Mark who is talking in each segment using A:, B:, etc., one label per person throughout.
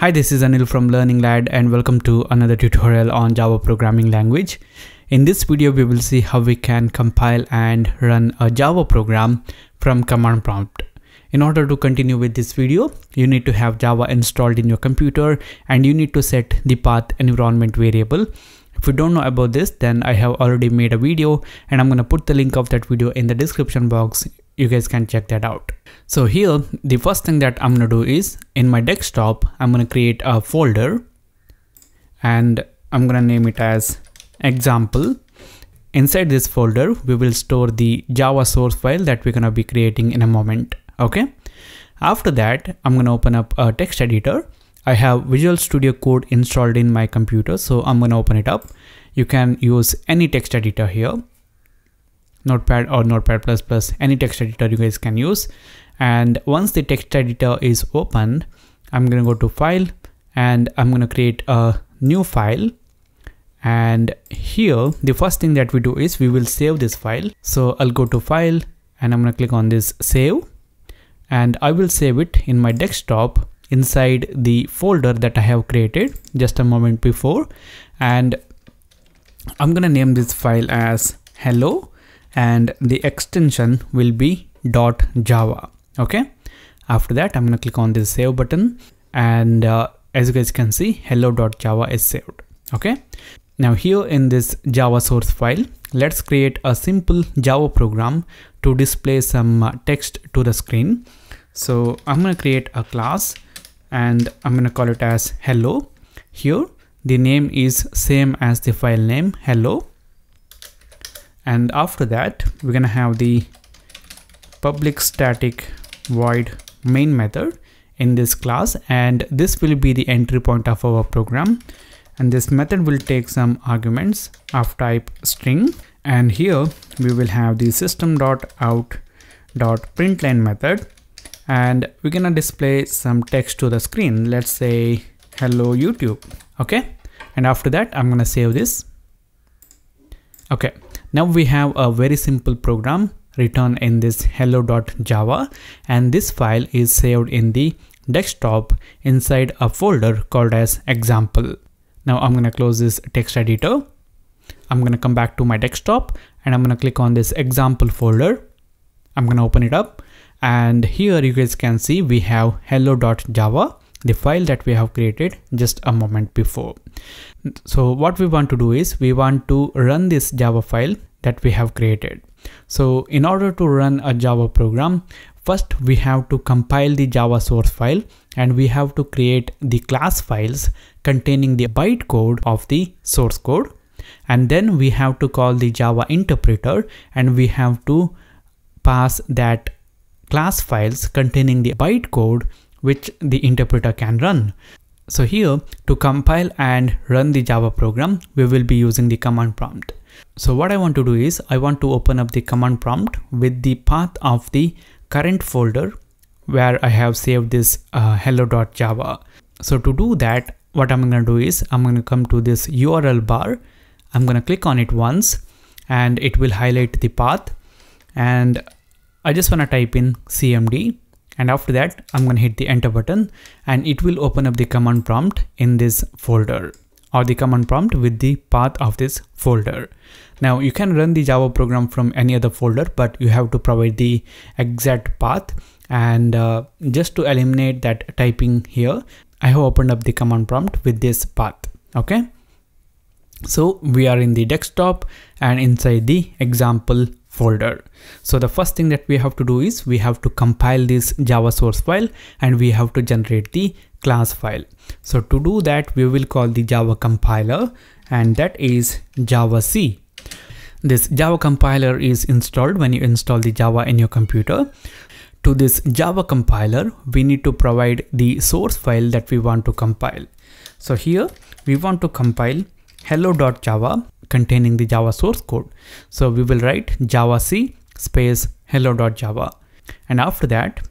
A: Hi, this is Anil from Learning Lad and welcome to another tutorial on Java programming language. In this video, we will see how we can compile and run a Java program from command prompt. In order to continue with this video, you need to have Java installed in your computer and you need to set the path environment variable. If you don't know about this, then I have already made a video and I'm going to put the link of that video in the description box. You guys can check that out. So here, the first thing that I'm to do is in my desktop, I'm to create a folder and I'm to name it as example. Inside this folder, we will store the Java source file that we're to be creating in a moment. Okay. After that, I'm to open up a text editor. I have Visual Studio Code installed in my computer, so I'm to open it up. You can use any text editor here. Notepad or Notepad++, any text editor you guys can use. And once the text editor is opened, I'm going to go to file and I'm going to create a new file. And here, the first thing that we do is we will save this file. So I'll go to file and I'm going to click on this save and I will save it in my desktop inside the folder that I have created just a moment before and I'm gonna name this file as hello and the extension will be dot .java. Okay? After that I'm gonna click on this save button and uh, as you guys can see hello.java is saved. Okay? Now here in this java source file let's create a simple java program to display some uh, text to the screen. So I'm gonna create a class and I'm gonna call it as hello. Here the name is same as the file name hello and after that we're gonna have the public static void main method in this class. And this will be the entry point of our program. And this method will take some arguments of type string. And here we will have the system.out.println method. And we're gonna display some text to the screen. Let's say hello youtube. Okay? And after that i'm gonna save this. Okay now we have a very simple program written in this hello.java and this file is saved in the desktop inside a folder called as example. Now i'm gonna close this text editor. I'm gonna come back to my desktop and i'm gonna click on this example folder. I'm gonna open it up and here you guys can see we have hello.java the file that we have created just a moment before. So what we want to do is we want to run this java file that we have created. So in order to run a java program first we have to compile the java source file and we have to create the class files containing the bytecode of the source code. And then we have to call the java interpreter and we have to pass that class files containing the bytecode which the interpreter can run. So here to compile and run the Java program, we will be using the command prompt. So what I want to do is I want to open up the command prompt with the path of the current folder where I have saved this uh, hello.java. So to do that, what I'm going to do is I'm going to come to this URL bar. I'm going to click on it once and it will highlight the path and I just want to type in cmd and after that I'm going to hit the enter button and it will open up the command prompt in this folder or the command prompt with the path of this folder. Now you can run the Java program from any other folder but you have to provide the exact path and uh, just to eliminate that typing here I have opened up the command prompt with this path okay so we are in the desktop and inside the example folder. So the first thing that we have to do is we have to compile this Java source file and we have to generate the class file. So to do that, we will call the Java compiler and that is javac. This Java compiler is installed when you install the Java in your computer. To this Java compiler, we need to provide the source file that we want to compile. So here we want to compile hello.java containing the Java source code. So we will write javac space hello.java. And after that,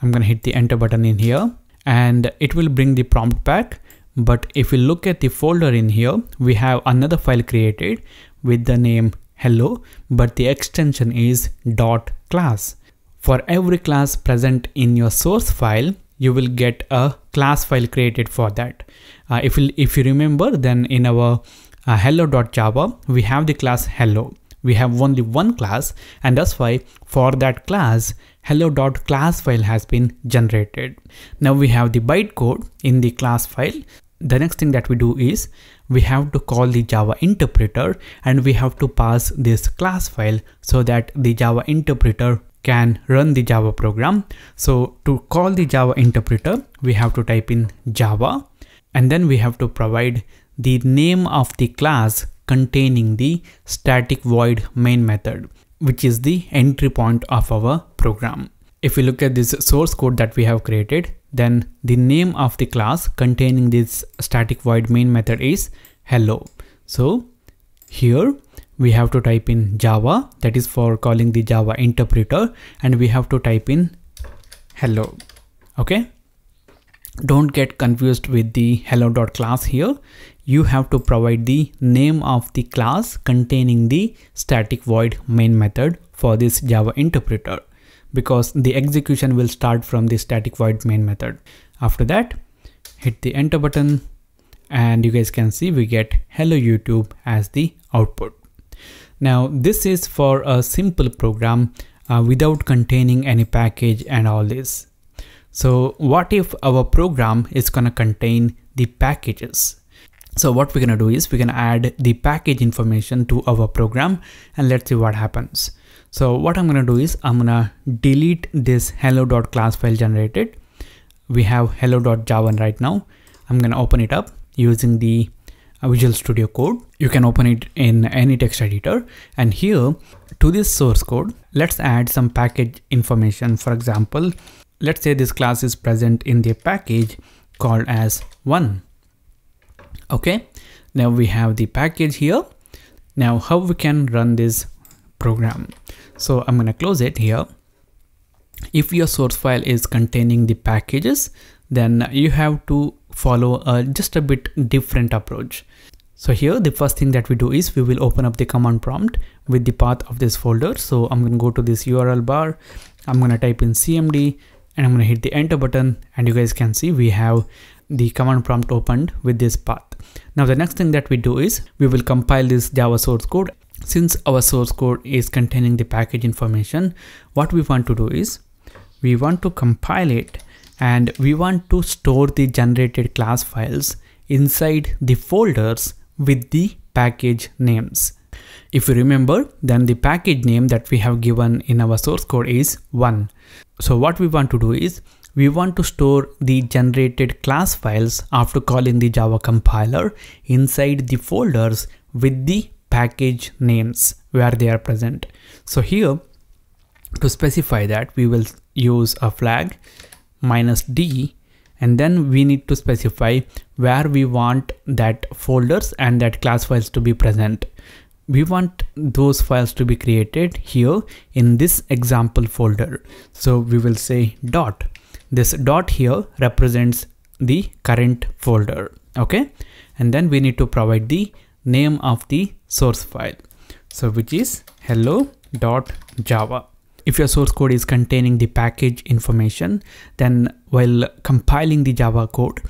A: I'm going to hit the enter button in here and it will bring the prompt back. But if we look at the folder in here, we have another file created with the name hello, but the extension is dot class. For every class present in your source file, you will get a class file created for that. Uh, if, you, if you remember, then in our uh, hello.java, we have the class hello. We have only one class and that's why for that class, hello.class file has been generated. Now we have the bytecode in the class file. The next thing that we do is we have to call the Java interpreter and we have to pass this class file so that the Java interpreter can run the Java program. So to call the Java interpreter, we have to type in Java and then we have to provide the name of the class containing the static void main method, which is the entry point of our program. If we look at this source code that we have created, then the name of the class containing this static void main method is hello. So here we have to type in Java that is for calling the Java interpreter and we have to type in hello. Okay. Don't get confused with the hello.class here. You have to provide the name of the class containing the static void main method for this Java interpreter because the execution will start from the static void main method. After that, hit the enter button and you guys can see we get hello YouTube as the output. Now this is for a simple program uh, without containing any package and all this. So what if our program is gonna contain the packages? So what we're gonna do is we're gonna add the package information to our program and let's see what happens. So what I'm gonna do is I'm gonna delete this hello.class file generated. We have hello.java right now. I'm gonna open it up using the Visual Studio Code. You can open it in any text editor and here to this source code, let's add some package information. For example, let's say this class is present in the package called as one. Okay, now we have the package here. Now how we can run this program. So I'm gonna close it here. If your source file is containing the packages, then you have to follow a, just a bit different approach. So here the first thing that we do is we will open up the command prompt with the path of this folder. So I'm going to go to this URL bar. I'm going to type in cmd and I'm going to hit the enter button and you guys can see we have the command prompt opened with this path. Now the next thing that we do is we will compile this Java source code. Since our source code is containing the package information, what we want to do is we want to compile it and we want to store the generated class files inside the folders with the package names. If you remember, then the package name that we have given in our source code is 1. So what we want to do is, we want to store the generated class files after calling the Java compiler inside the folders with the package names where they are present. So here, to specify that, we will use a flag minus d and then we need to specify where we want that folders and that class files to be present. We want those files to be created here in this example folder. So we will say dot. This dot here represents the current folder. Okay. And then we need to provide the name of the source file. So which is hello.java if your source code is containing the package information, then while compiling the Java code,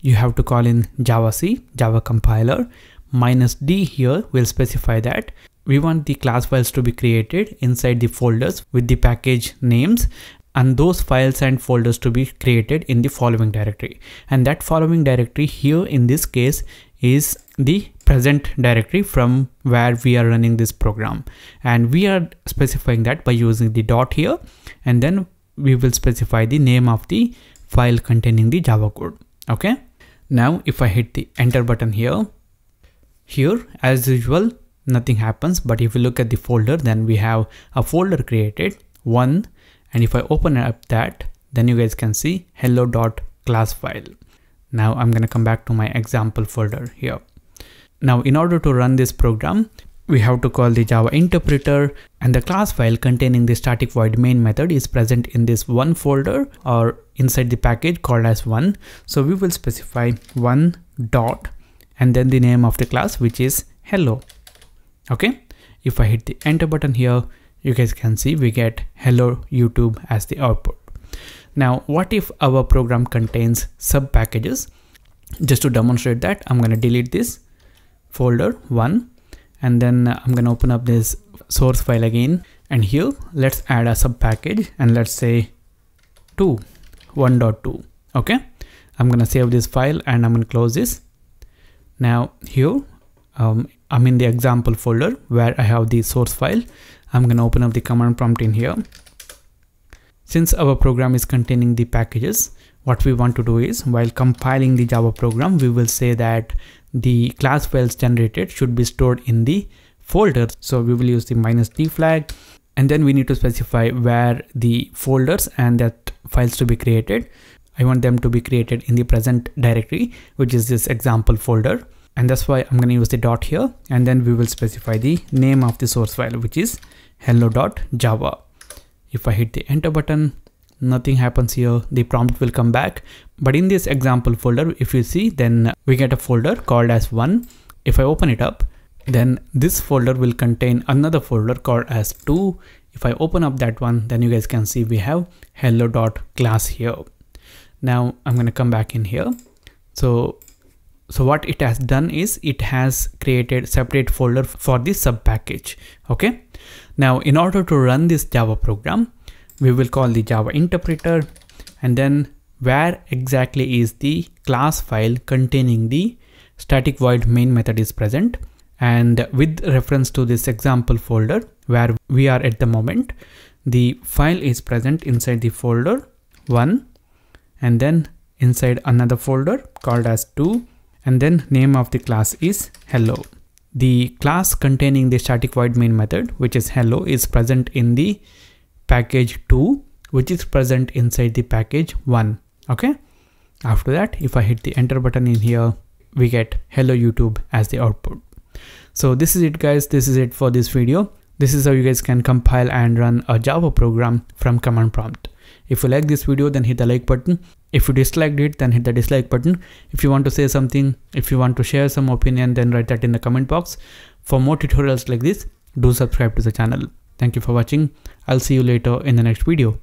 A: you have to call in javac, Java compiler, minus D here will specify that we want the class files to be created inside the folders with the package names and those files and folders to be created in the following directory. And that following directory here in this case is the present directory from where we are running this program. And we are specifying that by using the dot here. And then we will specify the name of the file containing the java code. Okay? Now if i hit the enter button here here as usual nothing happens. But if you look at the folder then we have a folder created one. And if i open up that then you guys can see hello.class file. Now i'm going to come back to my example folder here now in order to run this program, we have to call the Java interpreter and the class file containing the static void main method is present in this one folder or inside the package called as one. So we will specify one dot and then the name of the class which is hello. Okay. If I hit the enter button here, you guys can see we get hello YouTube as the output. Now, what if our program contains sub packages? Just to demonstrate that, I'm going to delete this folder one, and then I'm going to open up this source file again. And here, let's add a sub package and let's say 2, 1.2. Okay. I'm going to save this file and I'm going to close this. Now here, um, I'm in the example folder where I have the source file. I'm going to open up the command prompt in here. Since our program is containing the packages, what we want to do is while compiling the Java program, we will say that the class files generated should be stored in the folder. So we will use the minus d flag and then we need to specify where the folders and that files to be created. I want them to be created in the present directory, which is this example folder. And that's why I'm going to use the dot here. And then we will specify the name of the source file, which is hello.java. If I hit the enter button, nothing happens here. The prompt will come back. But in this example folder, if you see, then we get a folder called as one. If I open it up, then this folder will contain another folder called as two. If I open up that one, then you guys can see we have hello.class here. Now I'm going to come back in here. So so what it has done is it has created separate folder for the sub package. Okay. Now in order to run this Java program, we will call the Java interpreter and then where exactly is the class file containing the static void main method is present. And with reference to this example folder where we are at the moment, the file is present inside the folder one and then inside another folder called as 2 and then name of the class is hello. The class containing the static void main method, which is hello, is present in the package 2, which is present inside the package 1. Okay. After that, if I hit the enter button in here, we get hello YouTube as the output. So this is it guys. This is it for this video. This is how you guys can compile and run a Java program from command prompt. If you like this video, then hit the like button. If you disliked it, then hit the dislike button. If you want to say something, if you want to share some opinion, then write that in the comment box. For more tutorials like this, do subscribe to the channel. Thank you for watching. I'll see you later in the next video.